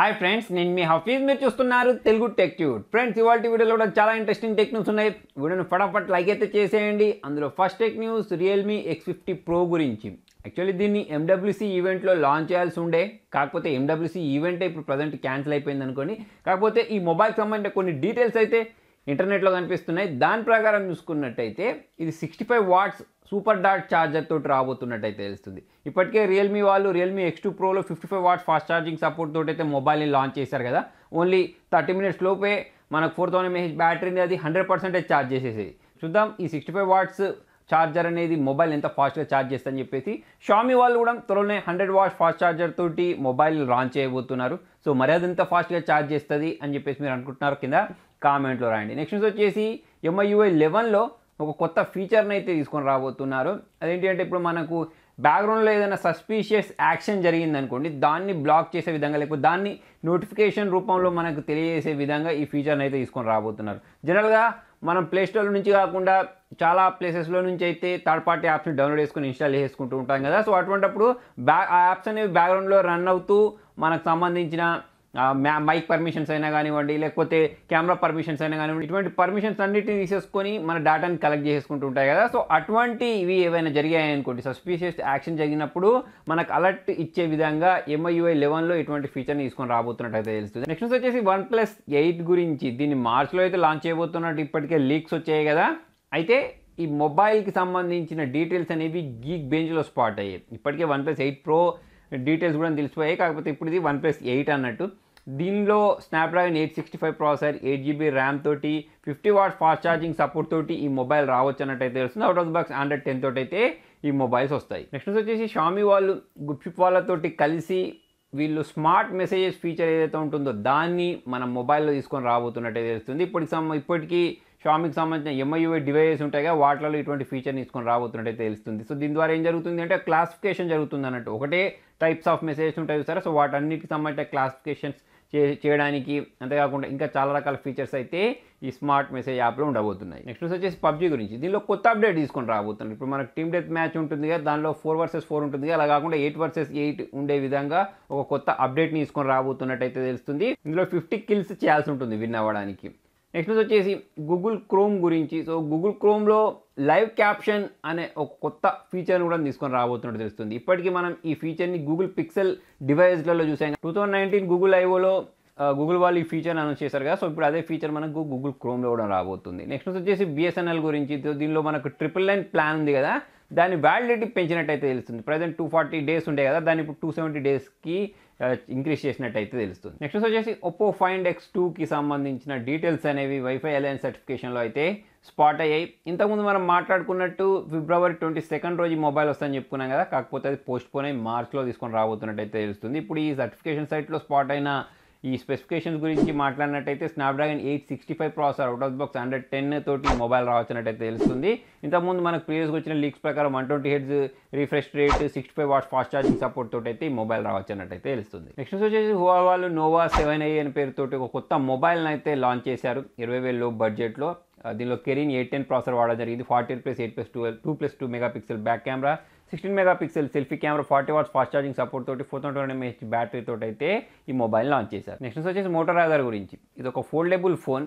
Hi friends నేను మీ హఫీజ్. మీరు చూస్తున్నారు తెలుగు టెక్ ట్యూడ్ ఫ్రెండ్స్ ఇవాళ వీడియోలో కూడా చాలా ఇంట్రెస్టింగ్ టెక్ న్యూస్ ఉన్నాయి. వీడియోని ఫటాఫట్ లైక్ అయితే చేసేయండి. అందులో first tech news Realme X fifty pro గురించి. యాక్చువల్లీ దీన్ని ఎండబ్ల్యూసీ ఈవెంట్లో లాంచ్ చేయాల్సి ఉండే. కాకపోతే ఎండబ్ల్యూసీ ఈవెంటే ఇప్పుడు ప్రజెంట్ క్యాన్సిల్ అయిపోయింది అనుకోండి. కాకపోతే ఈ మొబైల్కి సంబంధించిన కొన్ని డీటెయిల్స్ అయితే ఇంటర్నెట్లో కనిపిస్తున్నాయి. దాని ప్రకారం చూసుకున్నట్టయితే ఇది sixty five watts super dot charger తోటి రాబోతున్నట్టయితే తెలుస్తుంది. ఇప్పటికే రియల్మీ వాళ్ళు Realme X two ప్రోలో fifty five watts fast charging support తోటి అయితే మొబైల్ని లాంచ్ చేశారు కదా. ఓన్లీ థర్టీ మినిట్స్ లోపే మనకు ఫోర్ థౌసండ్ ఎంఏహెచ్ బ్యాటరీని అది హండ్రెడ్ పర్సెంటేజ్ ఛార్జ్ చేసేసేది చూద్దాం ఈ సిక్స్టీ ఫైవ్ వాట్స్ ఛార్జర్ అనేది మొబైల్ ఎంత ఫాస్ట్గా ఛార్జ్ చేస్తుందని చెప్పేసి షామీ వాళ్ళు కూడా త్వరలోనే హండ్రెడ్ వాష్ ఫాస్ట్ ఛార్జర్ తోటి మొబైల్ లాంచ్ చేయబోతున్నారు. సో మరి అది ఎంత ఫాస్ట్గా ఛార్జ్ చేస్తుంది అని చెప్పేసి మీరు అనుకుంటున్నారు కింద కామెంట్లో రాయండి. నెక్స్ట్ న్యూస్ వచ్చేసి ఎంఐయుఐ లెవెన్లో ఒక కొత్త ఫీచర్ని అయితే తీసుకొని రాబోతున్నారు. అదేంటి అంటే ఇప్పుడు మనకు బ్యాక్గ్రౌండ్లో ఏదైనా సస్పీషియస్ యాక్షన్ జరిగిందనుకోండి దాన్ని బ్లాక్ చేసే విధంగా లేకపోతే దాన్ని నోటిఫికేషన్ రూపంలో మనకు తెలియజేసే విధంగా ఈ ఫీచర్ని అయితే తీసుకొని రాబోతున్నారు. జనరల్గా మనం ప్లే స్టోర్ నుంచి కాకుండా చాలా ప్లేసెస్లో నుంచి అయితే థర్డ్ పార్టీ యాప్స్ని డౌన్లోడ్ చేసుకుని ఇన్స్టాల్ చేసుకుంటూ ఉంటాం కదా. సో అటువంటిప్పుడు బ్యా ఆ యాప్స్ అనేవి బ్యాక్గ్రౌండ్లో రన్ అవుతూ మనకు సంబంధించిన మైక్ పర్మిషన్స్ అయినా కానివ్వండి లేకపోతే కెమెరా పర్మిషన్స్ అయినా కానివ్వండి ఇటువంటి పర్మిషన్స్ అన్నిటిని తీసేసుకొని మన డేటాని కలెక్ట్ చేసుకుంటూ ఉంటాయి కదా. సో అటువంటివి ఏవైనా జరిగాయనుకోండి సస్పీషియస్ యాక్షన్ జరిగినప్పుడు మనకు అలర్ట్ ఇచ్చే విధంగా ఎంఐయుఐ లెవెన్లో ఇటువంటి ఫీచర్ని తీసుకొని రాబోతున్నట్టయితే తెలుస్తుంది. నెక్స్ట్ వచ్చేసి వన్ ప్లస్ ఎయిట్ గురించి దీన్ని మార్చ్లో అయితే లాంచ్ చేయబోతున్నట్టు ఇప్పటికే లీక్స్ వచ్చాయి కదా. అయితే ఈ మొబైల్కి సంబంధించిన డీటెయిల్స్ అనేవి గీక్ బెంచ్లో స్పాట్ అయ్యాయి. ఇప్పటికే OnePlus eight pro details కూడా తెలిసిపోయాయి. కాకపోతే ఇప్పుడు ఇది వన్ ప్లస్ ఎయిట్ అన్నట్టు. దీనిలో Snapdragon eight sixty five processor eight GB RAM తోటి fifty watt fast charging support తోటి ఈ మొబైల్ రావచ్చు అన్నట్టయితే తెలుస్తుంది. Out of the box hundred ten తోటి అయితే ఈ మొబైల్స్ వస్తాయి. నెక్స్ట్ వచ్చేసి షామీ వాళ్ళు గుప్చిప్ వాళ్ళతోటి కలిసి వీళ్ళు స్మార్ట్ మెసేజెస్ ఫీచర్ ఏదైతే ఉంటుందో దాన్ని మన మొబైల్లో తీసుకొని రాబోతున్నట్టే తెలుస్తుంది. ఇప్పటికి సమ ఇప్పటికీ షామీకి సంబంధించిన ఎంఐయుఐ డివైజెస్ ఉంటాయి కదా వాటిలో ఇటువంటి ఫీచర్ని తీసుకొని రాబోతున్నట్టు తెలుస్తుంది. సో దీని ద్వారా ఏం జరుగుతుంది అంటే క్లాసిఫికేషన్ జరుగుతుంది అన్నట్టు. ఒకటే టైప్స్ ఆఫ్ మెసేజెస్ ఉంటాయి సరే సో వాటన్నిటికి సంబంధించిన క్లాసిఫికేషన్స్ చే చేయడానికి అంతేకాకుండా ఇంకా చాలా రకాల ఫీచర్స్ అయితే ఈ స్మార్ట్ మెసేజ్ యాప్లో ఉండబోతున్నాయి. నెక్స్ట్ వచ్చేసి పబ్జీ గురించి. దీనిలో కొత్త అప్డేట్ తీసుకొని రాబోతున్నారు. ఇప్పుడు మనకు టీమ్ డెత్ మ్యాచ్ ఉంటుంది కదా దానిలో ఫోర్ వర్సెస్ ఫోర్ ఉంటుంది అలా కాకుండా ఎయిట్ వర్సెస్ ఎయిట్ ఉండే విధంగా ఒక కొత్త అప్డేట్ని తీసుకొని రాబోతున్నట్టయితే తెలుస్తుంది. ఇందులో ఫిఫ్టీ కిల్స్ చేయాల్సి ఉంటుంది విన్ అవ్వడానికి. నెక్స్ట్ వచ్చేసి గూగుల్ క్రోమ్ గురించి. సో గూగుల్ క్రోమ్లో లైవ్ క్యాప్షన్ అనే ఒక కొత్త ఫీచర్ని కూడా తీసుకొని రాబోతున్నట్టు తెలుస్తుంది. ఇప్పటికీ మనం ఈ ఫీచర్ని గూగుల్ పిక్సెల్ డివైస్లలో చూసాం. టూ థౌజండ్ నైన్టీన్ గూగుల్ ఐఓలో గూగుల్ వాళ్ళు ఈ ఫీచర్ అనౌన్స్ చేశారు కదా. సో ఇప్పుడు అదే ఫీచర్ మనకు గూగుల్ క్రోమ్లో కూడా రాబోతుంది. నెక్స్ట్ వచ్చేసి బిఎస్ఎన్ఎల్ గురించి. దీనిలో మనకు ట్రిపుల్ లైన్ ప్లాన్ ఉంది కదా. దాని వ్యాలిడిటీ పెంచినట్టయితే తెలుస్తుంది. ప్రజెంట్ టూ ఫార్టీ డేస్ ఉండే కదా దాన్ని ఇప్పుడు టూ సెవెంటీ డేస్కి ఇంక్రీజ్ చేసినట్టయితే తెలుస్తుంది. నెక్స్ట్ వచ్చేసి ఒప్పో ఫైండ్ ఎక్స్ టూకి సంబంధించిన డీటెయిల్స్ అనేవి వైఫై అలయన్స్ సర్టిఫికేషన్లో అయితే స్పాట్ అయ్యాయి. ఇంతకుముందు మనం మాట్లాడుకున్నట్టు ఫిబ్రవరి ట్వంటీ సెకండ్ రోజు మొబైల్ వస్తుందని చెప్పుకున్నాం కదా కాకపోతే అది పోస్ట్ పోన్ అయ్యి మార్చ్లో తీసుకొని రాబోతున్నట్టయితే తెలుస్తుంది. ఇప్పుడు ఈ సర్టిఫికేషన్ సైట్లో స్పాట్ అయిన ఈ స్పెసిఫికేషన్స్ గురించి మాట్లాడినట్టయితే Snapdragon eight sixty five processor out of box hundred ten తోటి మొబైల్ రావచ్చినట్టయితే తెలుస్తుంది. ఇంతకుముందు మనకు ప్రీవియస్గా వచ్చిన లీక్స్ ప్రకారం one twenty hertz refresh rate sixty five watts fast charging support తోటి అయితే ఈ మొబైల్ రావచ్చినట్టయితే తెలుస్తుంది. నెక్స్ట్ వచ్చేసి హువా వాళ్ళు నోవా సెవెన్ ఐ అనే పేరుతోటి ఒక కొత్త మొబైల్ని అయితే లాంచ్ చేశారు. ఇరవై వేల లో. బడ్జెట్లో దీనిలో కెరీన్ ఎయిట్ టెన్ ప్రాసెసర్ వాడడం జరిగింది. Forty eight plus eight plus two two plus two mega pixel back camera sixteen mega pixel selfie camera forty watts fast charging support తోటి ఫోర్ థౌసండ్ ఎంఏహెచ్ బ్యాటరీ తోటి అయితే ఈ మొబైల్ లాంచ్ చేశారు. Next వచ్చేసి మోటోరాగర్ గురించి. ఇది ఒక ఫోల్డబుల్ ఫోన్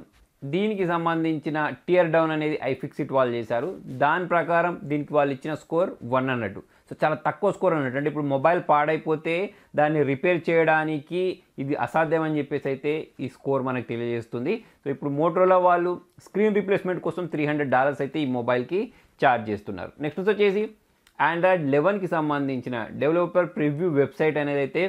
దీనికి సంబంధించిన టియర్ డౌన్ అనేది ఐఫిక్సిట్ వాళ్ళు చేశారు. దాని ప్రకారం దీనికి వాళ్ళు ఇచ్చిన స్కోర్ వన్ అన్నట్టు సో చాలా తక్కువ స్కోర్ అన్నట్టు. అంటే ఇప్పుడు మొబైల్ పాడైపోతే దాన్ని రిపేర్ చేయడానికి ఇది అసాధ్యం అని చెప్పేసి అయితే ఈ స్కోర్ మనకు తెలియజేస్తుంది. సో ఇప్పుడు మోటోలో వాళ్ళు స్క్రీన్ రీప్లేస్మెంట్ కోసం త్రీ హండ్రెడ్ డాలర్స్ అయితే ఈ మొబైల్కి ఛార్జ్ చేస్తున్నారు. నెక్స్ట్ వచ్చేసి ఆండ్రాయిడ్ లెవెన్కి సంబంధించిన డెవలపర్ ప్రివ్యూ వెబ్సైట్ అనేది అయితే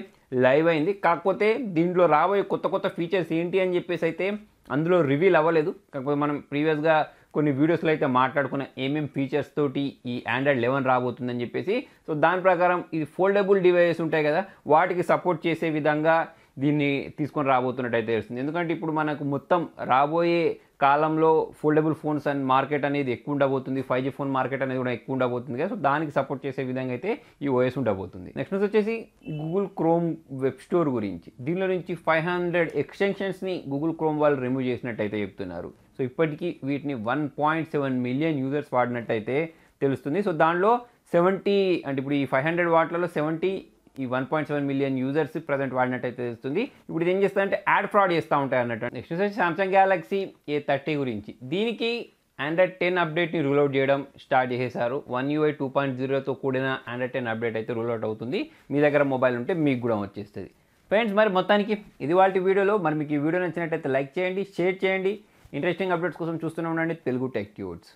లైవ్ అయింది. కాకపోతే దీంట్లో రాబోయే కొత్త కొత్త ఫీచర్స్ ఏంటి అని చెప్పేసి అయితే అందులో రివీల్ అవ్వలేదు. కాకపోతే మనం ప్రీవియస్గా కొన్ని వీడియోస్లో అయితే మాట్లాడుకున్న ఏమేమి ఫీచర్స్ తోటి ఈ ఆండ్రాయిడ్ లెవెన్ రాబోతుందని చెప్పేసి సో దాని ప్రకారం ఇది ఫోల్డబుల్ డివైజెస్ ఉంటాయి కదా వాటికి సపోర్ట్ చేసే విధంగా దీన్ని తీసుకొని రాబోతున్నట్టయితే తెలుస్తుంది. ఎందుకంటే ఇప్పుడు మనకు మొత్తం రాబోయే కాలంలో ఫోల్డబుల్ ఫోన్స్ అండ్ మార్కెట్ అనేది ఎక్కువ ఉండబోతుంది. ఫైవ్ జీ ఫోన్ మార్కెట్ అనేది కూడా ఎక్కువ ఉండబోతుంది కదా. సో దానికి సపోర్ట్ చేసే విధంగా అయితే ఈ ఓఎస్ ఉండబోతుంది. నెక్స్ట్ వచ్చేసి గూగుల్ క్రోమ్ వెబ్ స్టోర్ గురించి. దీనిలో నుంచి ఫైవ్ హండ్రెడ్ ఎక్స్టెన్షన్స్ని గూగుల్ క్రోమ్ వాళ్ళు రిమూవ్ చేసినట్టయితే చెప్తున్నారు. సో ఇప్పటికీ వీటిని one point seven million users వాడినట్టయితే తెలుస్తుంది. సో దానిలో సెవెంటీ అంటే ఇప్పుడు ఈ ఫైవ్ హండ్రెడ్ వాట్లలో సెవెంటీ ఈ one point seven million users present వాడినట్టయితే తెలుస్తుంది. ఇప్పుడు ఇది ఏం చేస్తుందంటే యాడ్ ఫ్రాడ్ చేస్తూ ఉంటాయి అన్నట్టు. నెక్స్ట్ వచ్చి సామ్సంగ్ గ్యాలక్సీ ఏ థర్టీ గురించి. దీనికి ఆండ్రాయిడ్ టెన్ అప్డేట్ని రూల్ అవుట్ చేయడం స్టార్ట్ చేసేసారు వన్ యూఐ టూ పాయింట్ జీరోతో కూడిన ఆండ్రాయిడ్ టెన్ అప్డేట్ అయితే రూల్ అవుట్ అవుతుంది. మీ దగ్గర మొబైల్ ఉంటే మీకు కూడా వచ్చేస్తుంది. ఫ్రెండ్స్ మరి మొత్తానికి ఇది వాళ్ళ వీడియోలో. మరి మీకు ఈ వీడియో నచ్చినట్టయితే లైక్ చేయండి షేర్ చేయండి. ఇంట్రెస్టింగ్ అప్డేట్స్ కోసం చూస్తూనే ఉండండి. Telugu tech tuts